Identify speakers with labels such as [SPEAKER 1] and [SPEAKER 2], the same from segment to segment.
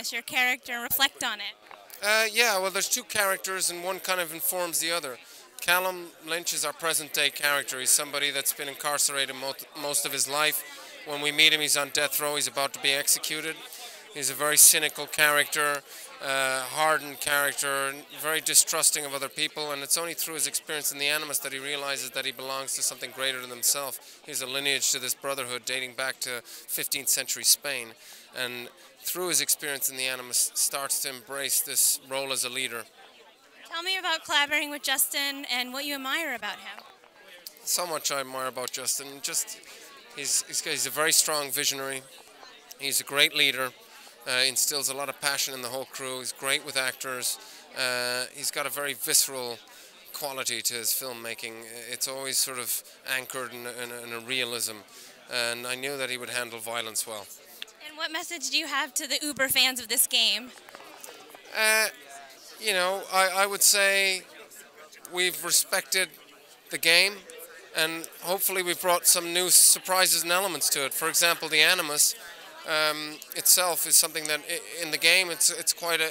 [SPEAKER 1] this, your character, and reflect on it?
[SPEAKER 2] Uh, yeah, well, there's two characters, and one kind of informs the other. Callum Lynch is our present day character. He's somebody that's been incarcerated most, most of his life. When we meet him, he's on death row, he's about to be executed. He's a very cynical character, uh, hardened character, very distrusting of other people, and it's only through his experience in the Animus that he realizes that he belongs to something greater than himself. He's a lineage to this brotherhood dating back to 15th century Spain, and through his experience in the Animus, starts to embrace this role as a leader.
[SPEAKER 1] Tell me about collaborating with Justin and what you admire about him.
[SPEAKER 2] So much I admire about Justin. Just he's he's, he's a very strong visionary. He's a great leader. Uh, instills a lot of passion in the whole crew. He's great with actors. Uh, he's got a very visceral quality to his filmmaking. It's always sort of anchored in, in, in a realism. And I knew that he would handle violence well.
[SPEAKER 1] And what message do you have to the Uber fans of this game?
[SPEAKER 2] Uh, you know, I, I would say we've respected the game and hopefully we've brought some new surprises and elements to it. For example, the Animus um, itself is something that in the game it's it's quite a,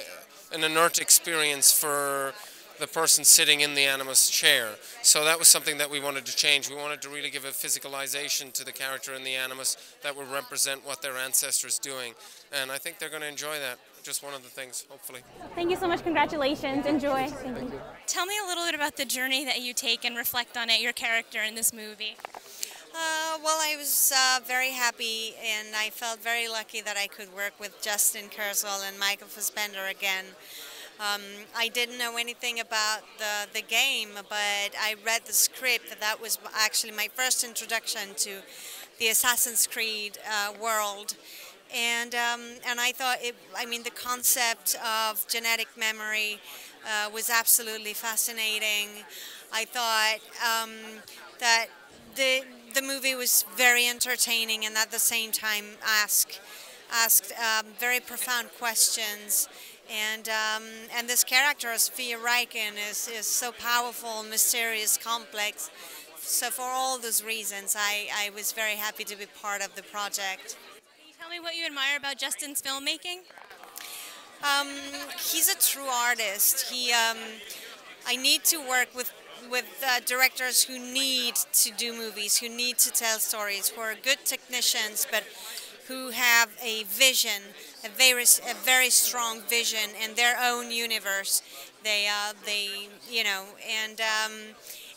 [SPEAKER 2] an inert experience for the person sitting in the animus chair. So that was something that we wanted to change. We wanted to really give a physicalization to the character in the animus that would represent what their ancestors doing. And I think they're going to enjoy that. Just one of the things, hopefully.
[SPEAKER 1] Thank you so much. Congratulations. Enjoy. Thank you. Tell me a little bit about the journey that you take and reflect on it, your character in this movie.
[SPEAKER 3] Uh, well, I was uh, very happy and I felt very lucky that I could work with Justin Kurzel and Michael Fassbender again. Um, I didn't know anything about the, the game, but I read the script. That was actually my first introduction to the Assassin's Creed uh, world. And, um, and I thought, it, I mean, the concept of genetic memory uh, was absolutely fascinating. I thought um, that the the movie was very entertaining and at the same time ask, asked um, very profound questions. And, um, and this character, Sophia Rikkin, is, is so powerful, mysterious, complex. So for all those reasons, I, I was very happy to be part of the project.
[SPEAKER 1] Can you tell me what you admire about Justin's filmmaking?
[SPEAKER 3] Um, he's a true artist. He, um, I need to work with with uh, directors who need to do movies, who need to tell stories, who are good technicians, but who have a vision, a very, a very strong vision in their own universe. They, uh, they, you know, and um,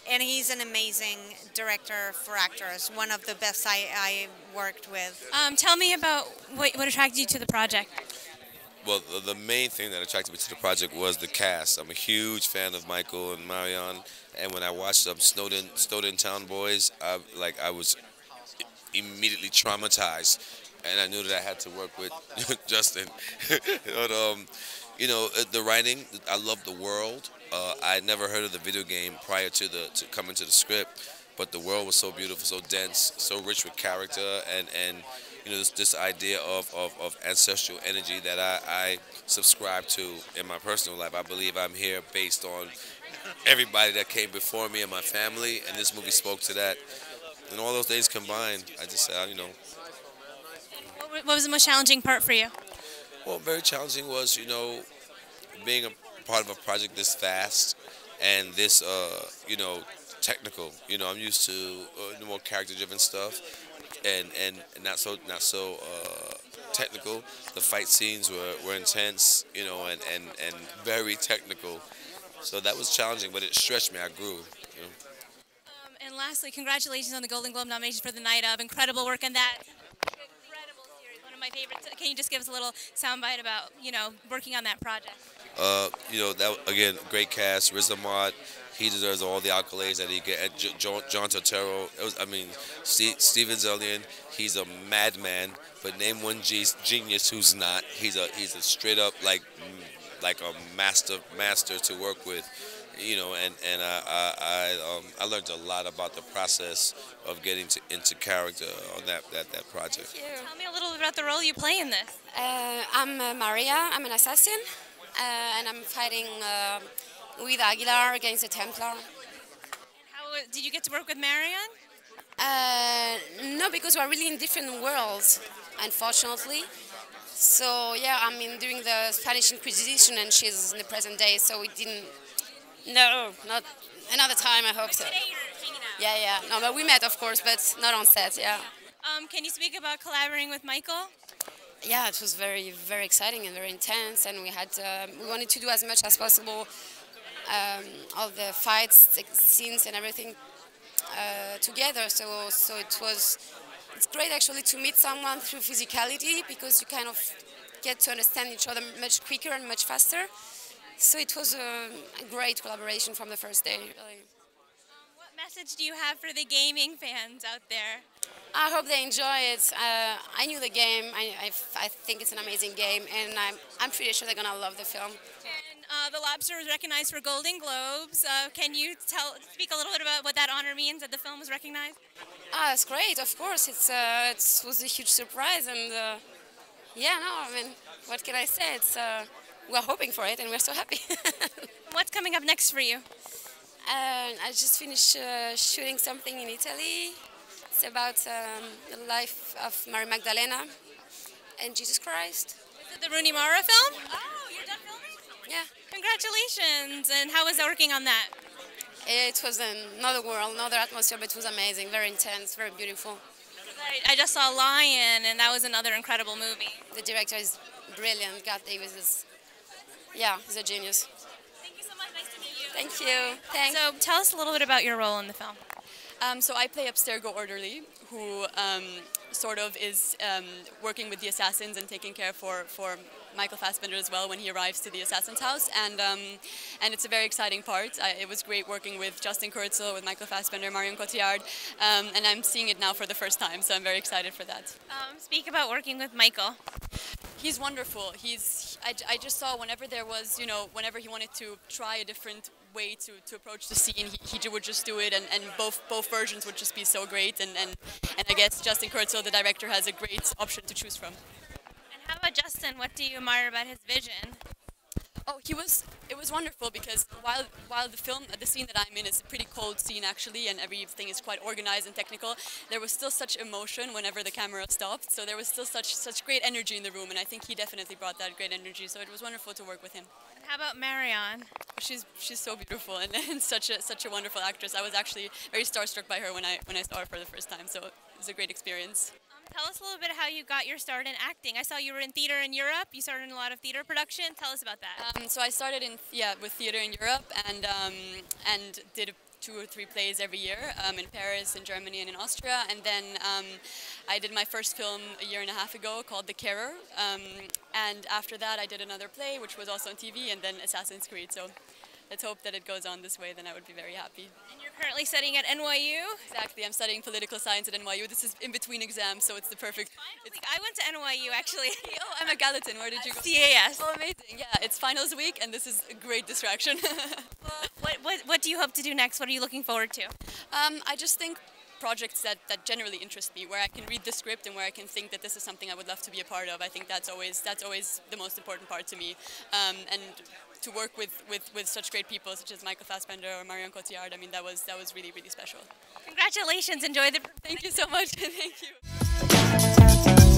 [SPEAKER 3] and he's an amazing director for actors, one of the best I, I worked with.
[SPEAKER 1] Um, tell me about what, what attracted you to the project
[SPEAKER 4] well, the, main thing that attracted me to the project was the cast. I'm a huge fan of Michael and Marion, and when I watched um, Snowtown, Snowden Town Boys, I, like I was immediately traumatized, and I knew that I had to work with Justin. but um, you know, uh, the writing, I love the world. Uh, I had never heard of the video game prior to the to coming to the script, but the world was so beautiful, so dense, so rich with character, and and you know, this, this idea of, of, of, ancestral energy that I, I subscribe to in my personal life. I believe I'm here based on everybody that came before me and my family, and this movie spoke to that. And all those things combined, I just, uh, you know.
[SPEAKER 1] What was the most challenging part for you?
[SPEAKER 4] Well, very challenging was, you know, being a part of a project this fast and this, uh, you know, technical. You know, I'm used to uh, more character-driven stuff and and not so not so uh, technical. The fight scenes were, were intense, you know, and, and, and very technical. So that was challenging, but it stretched me. I grew. You know.
[SPEAKER 1] Um, and lastly, congratulations on the Golden Globe nomination for the night of. Incredible work on that. Incredible series, one of my favorites. Can you just give us a little soundbite about you know working on that project?
[SPEAKER 4] Uh, you know that again, great cast. Riz Ahmed, he deserves all the accolades that he get. John, John Turturro, was, I mean, Steve, Steven Zaillian, he's a madman. But name one genius who's not. He's a he's a straight up like like a master master to work with. You know, and and I I I, um, I learned a lot about the process of getting to, into character on that that that project.
[SPEAKER 1] Tell me a little bit about the role you play in this.
[SPEAKER 5] Uh, I'm uh, Maria. I'm an assassin, uh, and I'm fighting uh, with Aguilar against the Templar. And
[SPEAKER 1] how did you get to work with Marion?
[SPEAKER 5] Uh, no, because we're really in different worlds, unfortunately. So yeah, I mean during the Spanish Inquisition, and she's in the present day. So we didn't. No, not another time. I hope so.
[SPEAKER 1] Today you're.
[SPEAKER 5] Yeah, yeah. No, but we met, of course, but not on set. Yeah.
[SPEAKER 1] Um, can you speak about collaborating with Michael?
[SPEAKER 5] Yeah, it was very, very exciting and very intense, and we had um, we wanted to do as much as possible, um, all the fights, scenes, and everything uh, together. So, so it was it's great actually to meet someone through physicality because you kind of get to understand each other much quicker and much faster. So it was a, a great collaboration from the first day. Really.
[SPEAKER 1] What message do you have for the gaming fans out there?
[SPEAKER 5] I hope they enjoy it. Uh, I knew the game. I, I, I think it's an amazing game, and I'm, I'm pretty sure they're gonna love the film.
[SPEAKER 1] And uh, the Lobster was recognized for Golden Globes. Uh, can you tell, speak a little bit about what that honor means that the film was recognized?
[SPEAKER 5] Ah, it's great. Of course, it's uh, it was a huge surprise, and uh, yeah, no, I mean, what can I say? It's uh, we're hoping for it, and we're so happy.
[SPEAKER 1] What's coming up next for you?
[SPEAKER 5] I just finished uh, shooting something in Italy. It's about um, the life of Mary Magdalena and Jesus Christ.
[SPEAKER 1] Is it the Rooney Mara film? Oh, you're done filming?
[SPEAKER 5] Yeah,
[SPEAKER 1] Congratulations! And how was working on that?
[SPEAKER 5] it was another world, another atmosphere, but it was amazing, very intense, very beautiful.
[SPEAKER 1] I, I just saw Lion, and that was another incredible movie.
[SPEAKER 5] The director is brilliant. Garth Davis is, yeah, he's a genius.
[SPEAKER 1] Thank you so much. Nice to meet you.
[SPEAKER 5] Thank you. Thanks.
[SPEAKER 1] So tell us a little bit about your role in the film.
[SPEAKER 6] Um, so I play Abstergo Orderly, who um, sort of is um, working with the assassins and taking care for, for Michael Fassbender as well when he arrives to the assassin's house. And um, and it's a very exciting part. I, it was great working with Justin Kurzel, with Michael Fassbender, Marion Cotillard, um, and I'm seeing it now for the first time, so I'm very excited for that.
[SPEAKER 1] Um, speak about working with Michael.
[SPEAKER 6] He's wonderful. He's I, I just saw whenever there was, you know, whenever he wanted to try a different way to, to approach the scene, he, he would just do it, and, and both both versions would just be so great. And, and, and I guess Justin Kurzel, the director, has a great option to choose from.
[SPEAKER 1] And how about Justin? What do you admire about his vision?
[SPEAKER 6] Oh, he was. It was wonderful because while while the film, the scene that I'm in is a pretty cold scene actually, and everything is quite organized and technical. There was still such emotion whenever the camera stopped. So there was still such such great energy in the room, and I think he definitely brought that great energy. So it was wonderful to work with him.
[SPEAKER 1] And how about Marion?
[SPEAKER 6] She's she's so beautiful and, and such a such a wonderful actress. I was actually very starstruck by her when I when I saw her for the first time. So it was a great experience.
[SPEAKER 1] Tell us a little bit how you got your start in acting. I saw you were in theater in Europe. You started in a lot of theater production. Tell us about that.
[SPEAKER 6] Um, so I started in yeah with theater in Europe and um, and did two or three plays every year um, in Paris, in Germany, and in Austria. And then um, I did my first film a year and a half ago called The Carer. Um, and after that, I did another play, which was also on TV, and then Assassin's Creed. So let's hope that it goes on this way. Then I would be very happy.
[SPEAKER 1] and you're currently studying at NYU.
[SPEAKER 6] Exactly. I'm studying political science at NYU. This is in between exams, so it's the perfect. It's,
[SPEAKER 1] I went to NYU actually.
[SPEAKER 6] oh, I'm at Gallatin. Where did you go?
[SPEAKER 1] CAS.
[SPEAKER 6] Oh, amazing. Yeah, it's finals week, and this is a great distraction.
[SPEAKER 1] What, what, what do you hope to do next? What are you looking forward to?
[SPEAKER 6] Um, I just think projects that, that generally interest me, where I can read the script and where I can think that this is something I would love to be a part of. I think that's always that's always the most important part to me. Um, and to work with, with, with such great people such as Michael Fassbender or Marion Cotillard, I mean that was that was really really special.
[SPEAKER 1] Congratulations. Enjoy the.
[SPEAKER 6] Thank you so much. Thank you.